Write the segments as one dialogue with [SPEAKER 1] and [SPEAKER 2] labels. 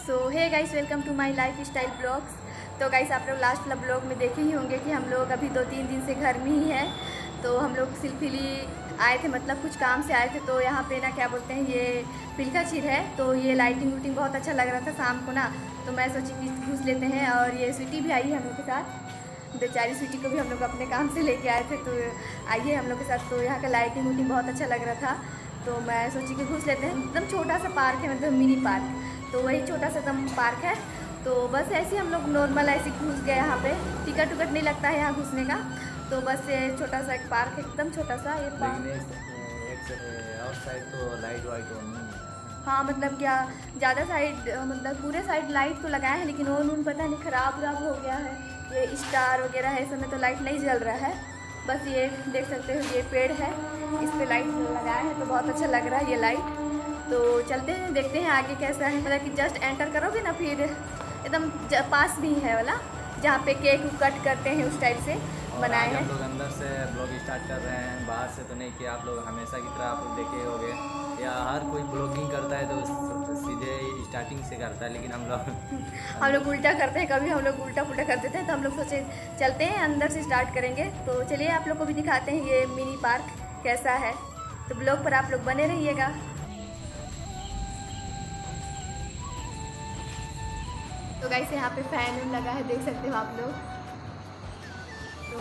[SPEAKER 1] सो है। Guys welcome to my life style blogs तो guys आप लोग लास्ट वाला ब्लॉग में देखे ही होंगे कि हम लोग अभी दो तीन दिन से घर में ही हैं। तो हम लोग सिलफिली आए थे मतलब कुछ काम से आए थे तो यहाँ पे ना क्या बोलते हैं, ये पिलका चीर है। तो ये लाइटिंग वूटिंग बहुत अच्छा लग रहा था शाम को ना तो मैं सोची कि घुस लेते हैं और ये स्वीटी भी आई है हम लोग के साथ। दो बेचारी स्वीटी को भी हम लोग अपने काम से लेके आए थे तो आइए हम लोग के साथ। तो यहाँ का लाइटिंग वूटिंग बहुत अच्छा लग रहा था। तो मैं सोची कि घुस लेते हैं। एकदम छोटा सा पार्क है मतलब मिनी पार्क। तो वही छोटा सा एकदम पार्क है। तो बस ऐसे हम लोग नॉर्मल ऐसे घुस गए यहाँ पे। टिकट उकट नहीं लगता है यहाँ घुसने का। तो बस ये छोटा सा एक पार्क है एकदम छोटा सा ये पार्क।
[SPEAKER 2] तो लाइट वाइट ऑन नहीं है।
[SPEAKER 1] मतलब क्या ज़्यादा साइड मतलब पूरे साइड लाइट तो लगाए हैं लेकिन और नून पता नहीं ख़राब वराब हो गया है। ये स्टार वगैरह है इस समय तो लाइट नहीं जल रहा है। बस ये देख सकते हो ये पेड़ है। इस पर लाइट लगाया है तो बहुत अच्छा लग रहा है ये लाइट तो चलते हैं देखते हैं आगे कैसा है। मतलब कि जस्ट एंटर करोगे ना फिर एकदम पास भी है वाला जहाँ पे केक कट करते हैं उस टाइप से बनाए हैं।
[SPEAKER 2] लोग अंदर से ब्लॉग स्टार्ट कर रहे हैं बाहर से तो नहीं किया आप लोग हमेशा की तरह आप लोग देखे होंगे। या हर कोई ब्लॉगिंग करता है तो सीधे स्टार्टिंग से करता है लेकिन हम लोग
[SPEAKER 1] हम लोग उल्टा करते हैं कभी हम लोग उल्टा पुल्टा कर देते हैं तो हम लोग सोचे चलते हैं अंदर से स्टार्ट करेंगे। तो चलिए आप लोग को भी दिखाते हैं ये मिनी पार्क कैसा है? तो ब्लॉग पर आप लोग बने रहिएगा। तो गाइस यहाँ पे फ़ैन उन लगा है देख सकते हो आप लोग। तो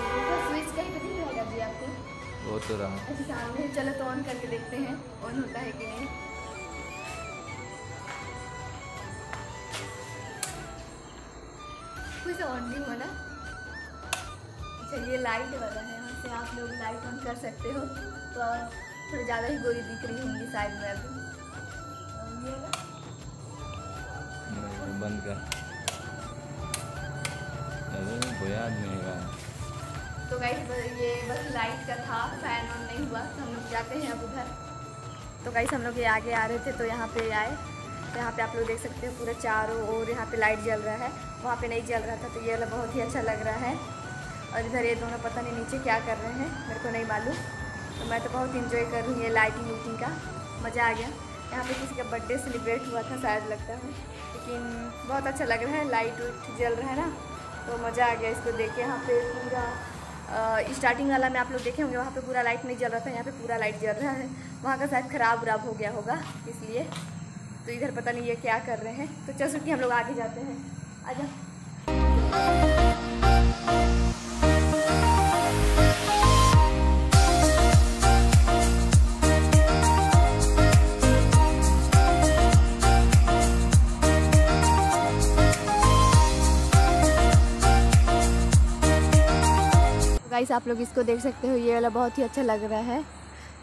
[SPEAKER 1] स्विच कहीं पे नहीं रहेगा जी आपको?
[SPEAKER 2] वो तो रहा।
[SPEAKER 1] अच्छा सामने चलो तो ऑन करके देखते हैं ऑन होता है कि नहीं। कुछ ऑन नहीं हो ना? अच्छा ये लाइट वाला है। से आप लोग लाइट ऑन कर सकते हो। तो थोड़ी ज़्यादा ही गोरी दिख रही होंगी साइड में अभी। वाला
[SPEAKER 2] बंद कर।
[SPEAKER 1] तो गाइस ये बस लाइट का था फ़ैन ऑन नहीं हुआ तो हम लोग जाते हैं अब उधर। तो गाइस हम लोग ये आगे आ रहे थे तो यहाँ पे आए। तो यहाँ पे आप लोग देख सकते हो पूरे चारों ओर यहाँ पे लाइट जल रहा है। वहाँ पे नहीं जल रहा था तो ये वाला बहुत ही अच्छा लग रहा है। और इधर ये दोनों पता नहीं नीचे क्या कर रहे हैं, मेरे को नहीं मालूम। तो मैं तो बहुत इंजॉय कर रही हूँ लाइटिंग वूटिंग का। मज़ा आ गया। यहाँ पे किसी का बर्थडे सेलिब्रेट हुआ था, शायद लगता है। लेकिन बहुत अच्छा लग रहा है लाइट वाइट जल रहा है ना। तो मज़ा आ गया इसको देख के। यहाँ पे पूरा स्टार्टिंग वाला में आप लोग देखे होंगे, वहाँ पे पूरा लाइट नहीं जल रहा था, यहाँ पे पूरा लाइट जल रहा है। वहाँ का शायद ख़राब वराब हो गया होगा, इसलिए। तो इधर पता नहीं ये क्या कर रहे हैं। तो चल सुखी हम लोग आगे जाते हैं। आजा गाइस आप लोग इसको देख सकते हो। ये वाला बहुत ही अच्छा लग रहा है।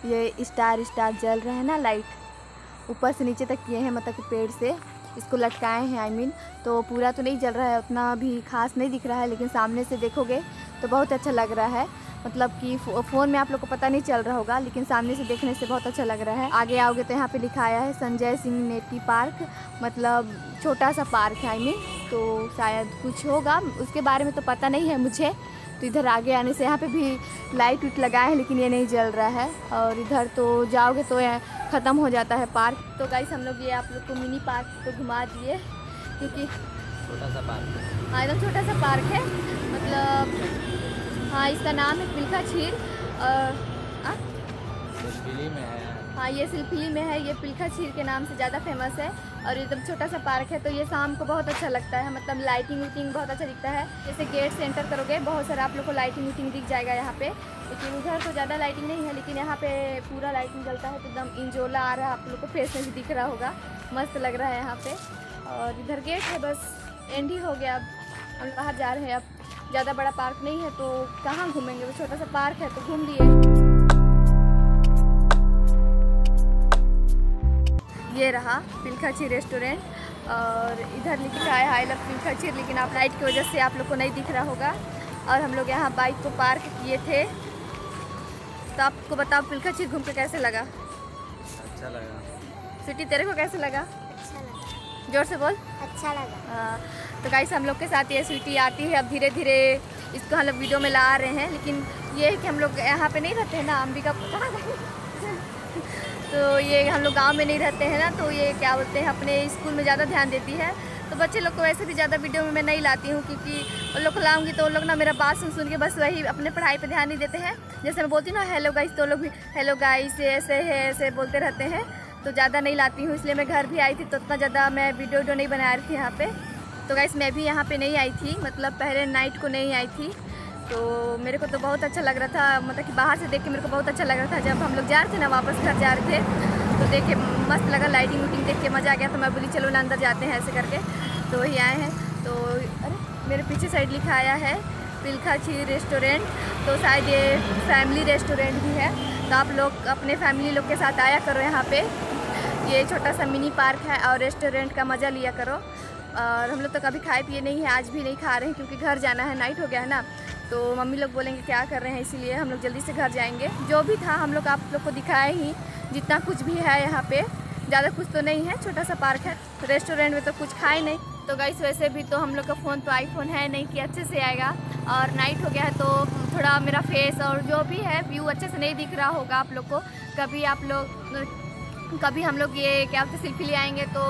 [SPEAKER 1] ये स्टार स्टार जल रहा है ना लाइट ऊपर से नीचे तक किए हैं मतलब पेड़ से। इसको लटकाए हैं आई I मीन mean, तो पूरा तो नहीं जल रहा है उतना भी खास नहीं दिख रहा है लेकिन सामने से देखोगे तो बहुत अच्छा लग रहा है। मतलब कि फ़ोन में आप लोग को पता नहीं चल रहा होगा लेकिन सामने से देखने से बहुत अच्छा लग रहा है। आगे आओगे तो यहाँ पे लिखाया है संजय सिंह नेटी पार्क। मतलब छोटा सा पार्क है आई मीन तो शायद कुछ होगा उसके बारे में तो पता नहीं है मुझे। तो इधर आगे आने से यहाँ पे भी लाइट उट लगाए हैं लेकिन ये नहीं जल रहा है। और इधर तो जाओगे तो ख़त्म हो जाता है पार्क। तो गाइस हम लोग ये आप लोग को मिनी पार्क तो घुमा दिए क्योंकि
[SPEAKER 2] छोटा सा पार्क हाँ
[SPEAKER 1] एकदम छोटा सा पार्क है। मतलब हाँ इसका नाम है पिलखा झील। और हाँ?
[SPEAKER 2] में है।
[SPEAKER 1] हाँ ये सिलपिली में है। ये पिलखा झील के नाम से ज़्यादा फ़ेमस है। और एकदम छोटा सा पार्क है तो ये शाम को बहुत अच्छा लगता है। मतलब लाइटिंग वाइटिंग बहुत अच्छा दिखता है। जैसे गेट से एंटर करोगे, बहुत सारा आप लोग को लाइटिंग वाइटिंग दिख जाएगा यहाँ पे। लेकिन उधर तो ज़्यादा लाइटिंग नहीं है, लेकिन यहाँ पे पूरा लाइटिंग जलता है तो एकदम इंजोला आ रहा है, आप लोग को फेस में भी दिख रहा होगा। मस्त लग रहा है यहाँ पे। और इधर गेट है, बस एंड ही हो गया अब। हम बाहर जा रहे हैं अब। ज़्यादा बड़ा पार्क नहीं है तो कहाँ घूमेंगे? वो छोटा सा पार्क है तो घूम लिए। ये रहा पिलखाची रेस्टोरेंट और इधर लिखा है आई लव पिलखाची लेकिन आप लाइट की वजह से आप लोग को नहीं दिख रहा होगा। और हम लोग यहाँ बाइक को पार्क किए थे। तो आपको बताओ पिलखाची घूम के कैसे लगा?
[SPEAKER 2] अच्छा लगा।
[SPEAKER 1] सिटी तेरे को कैसे लगा?
[SPEAKER 3] अच्छा लगा।
[SPEAKER 1] ज़ोर से बोल।
[SPEAKER 3] अच्छा लगा।
[SPEAKER 1] हाँ, तो गाइस हम लोग के साथ ये स्वीटी आती है। अब धीरे धीरे इसको हम लोग वीडियो में ला रहे हैं लेकिन ये है कि हम लोग यहाँ पे नहीं रहते हैं ना अंबिका कहाँ तो ये हम लोग गाँव में नहीं रहते हैं ना तो ये क्या बोलते हैं, अपने स्कूल में ज़्यादा ध्यान देती है। तो बच्चे लोग को वैसे भी ज़्यादा वीडियो में मैं नहीं लाती हूँ, क्योंकि उन लोग को लाऊँगी तो उन लोग ना मेरा बात सुन सुन के बस वही अपने पढ़ाई पे ध्यान नहीं देते हैं। जैसे मैं बोलती हूँ ना, हेलो गाइस तो लोग भी, हेलो गाइस, ऐसे है, ऐसे बोलते रहते हैं। तो ज़्यादा नहीं लाती हूँ, इसलिए मैं घर भी आई थी तो उतना ज़्यादा मैं वीडियो वीडियो नहीं बना रही थी यहाँ पर तो गाइस मैं भी यहाँ पर नहीं आई थी मतलब पहले नाइट को नहीं आई थी। तो मेरे को तो बहुत अच्छा लग रहा था मतलब कि बाहर से देख के मेरे को बहुत अच्छा लग रहा था। जब हम लोग जा रहे थे ना वापस घर जा रहे थे तो देख मस्त लगा लाइटिंग वुटिंग देख के, मज़ा आ गया। तो मैं बोली, चलो ना अंदर जाते हैं ऐसे करके। तो वही आए हैं। तो अरे, मेरे पीछे साइड लिखा आया है, पिलखा खीर रेस्टोरेंट तो शायद ये फैमिली रेस्टोरेंट भी है। तो आप लोग अपने फैमिली लोग के साथ आया करो यहाँ पे। ये छोटा सा मिनी पार्क है और रेस्टोरेंट का मज़ा लिया करो। और हम लोग तो कभी खाए पिए नहीं है, आज भी नहीं खा रहे हैं, क्योंकि घर जाना है नाइट हो गया है ना। तो मम्मी लोग बोलेंगे क्या कर रहे हैं, इसीलिए हम लोग जल्दी से घर जाएँगे। जो भी था हम लोग आप लोग को दिखाए ही, जितना कुछ भी है यहाँ पे। ज़्यादा कुछ तो नहीं है छोटा सा पार्क है, रेस्टोरेंट में तो कुछ खाए नहीं। तो गाइस वैसे भी तो हम लोग का फ़ोन तो आईफोन है नहीं कि अच्छे से आएगा। और नाइट हो गया है तो थोड़ा मेरा फेस और जो भी है व्यू अच्छे से नहीं दिख रहा होगा आप लोग को। कभी आप लोग, कभी हम लोग ये क्या बोलते सेल्फी ले आएँगे तो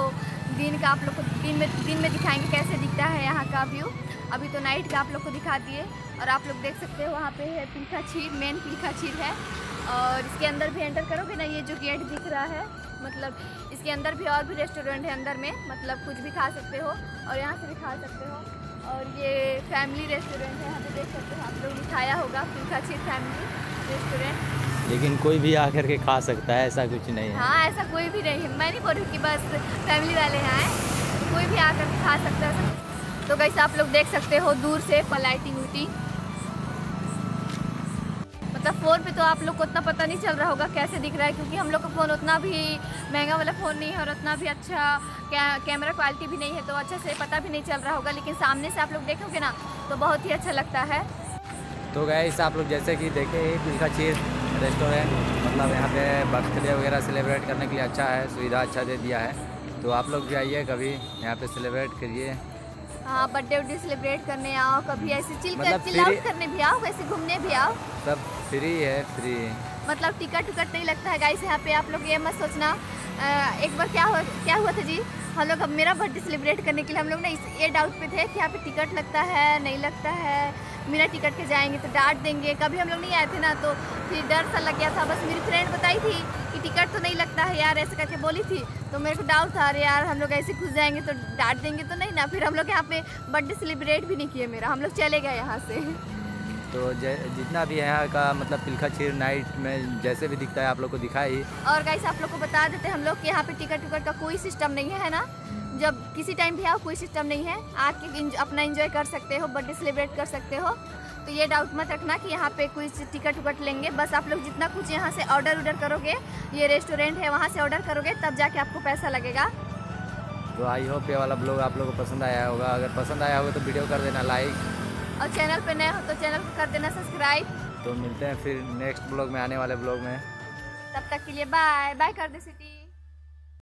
[SPEAKER 1] दिन का आप लोग को, दिन में दिन में दिखाएँगे कैसे दिखता है यहाँ का व्यू अभी तो नाइट का आप लोग को दिखा दिए और आप लोग देख सकते हो वहाँ पे है पिलखा छीर मेन पिलखा छीर है। और इसके अंदर भी एंटर करोगे ना ये जो गेट दिख रहा है मतलब इसके अंदर भी और भी रेस्टोरेंट है अंदर में मतलब कुछ भी खा सकते हो और यहाँ से भी खा सकते हो। और ये फैमिली रेस्टोरेंट है यहाँ पे देख सकते हो आप लोग दिखाया होगा पिलखा छीर फैमिली रेस्टोरेंट
[SPEAKER 2] लेकिन कोई भी आकर के खा सकता है ऐसा कुछ नहीं है।
[SPEAKER 1] हाँ ऐसा कोई भी नहीं है। मैं नहीं बोल रही कि बस फैमिली वाले आए कोई भी आकर खा सकता है तो कैसे आप लोग देख सकते हो दूर से लाइटिंग वूटिंग मतलब फ़ोन पे तो आप लोग को उतना पता नहीं चल रहा होगा कैसे दिख रहा है, क्योंकि हम लोग का फ़ोन उतना भी महँगा वाला फ़ोन नहीं है और उतना भी अच्छा कैमरा क्वालिटी भी नहीं है तो अच्छे से पता भी नहीं चल रहा होगा, लेकिन सामने से आप लोग देखोगे ना तो बहुत ही अच्छा लगता है।
[SPEAKER 2] तो गैस आप लोग जैसे कि देखे पिलखा चीर रेस्टोरेंट मतलब यहाँ पे बर्थडे वगैरह सेलिब्रेट करने के लिए अच्छा है, सुविधा अच्छा दे दिया है। तो आप लोग भी आइए कभी यहाँ पे सेलिब्रेट करिए।
[SPEAKER 1] हाँ बर्थडे उड्डे सेलिब्रेट करने आओ कभी ऐसे चिल
[SPEAKER 2] मतलब
[SPEAKER 1] कर चिल आउट करने भी आओ वैसे घूमने भी आओ।
[SPEAKER 2] सब फ्री है फ्री
[SPEAKER 1] मतलब टिकट उकट नहीं लगता है गाइस यहाँ पे आप लोग ये मत सोचना। एक बार क्या हो क्या हुआ था जी? हम लोग अब मेरा बर्थडे सेलिब्रेट करने के लिए हम लोग ना इस ये डाउट पे थे कि यहाँ पे टिकट लगता है नहीं लगता है। मेरा टिकट के जाएँगे तो डांट देंगे। कभी हम लोग नहीं आए थे ना तो फिर डर सा लग गया था। बस मेरी फ्रेंड बताई थी कि टिकट तो नहीं लगता है यार ऐसे करके बोली थी। तो मेरे को डाउट था अरे यार हम लोग ऐसे घुस जाएँगे तो डांट देंगे तो नहीं ना? फिर हम लोग यहाँ पे बर्थडे सेलिब्रेट भी नहीं किए मेरा। हम लोग चले गए यहाँ से।
[SPEAKER 2] तो जितना भी है यहाँ का मतलब पिलखा चीर नाइट में जैसे भी दिखता है आप लोग को दिखाई।
[SPEAKER 1] और गाइस आप लोग को बता देते हम लोग कि यहाँ पे टिकट विकट का कोई सिस्टम नहीं है है ना? जब किसी टाइम भी आओ कोई सिस्टम नहीं है। आके अपना एंजॉय कर सकते हो बर्थडे सेलिब्रेट कर सकते हो। तो ये डाउट मत रखना कि यहाँ पे कोई टिकट विकट लेंगे। बस आप लोग जितना कुछ यहाँ से ऑर्डर उर्डर करोगे ये रेस्टोरेंट है वहाँ से ऑर्डर करोगे तब जाके आपको पैसा लगेगा।
[SPEAKER 2] तो आई होप ये वाला ब्लॉग आप लोगों को पसंद आया होगा। अगर पसंद आया होगा तो वीडियो कर देना लाइक
[SPEAKER 1] और चैनल पे नए हो तो चैनल को कर देना सब्सक्राइब
[SPEAKER 2] तो मिलते हैं फिर नेक्स्ट ब्लॉग में आने वाले ब्लॉग में।
[SPEAKER 1] तब तक के लिए बाय बाय कर दे सिटी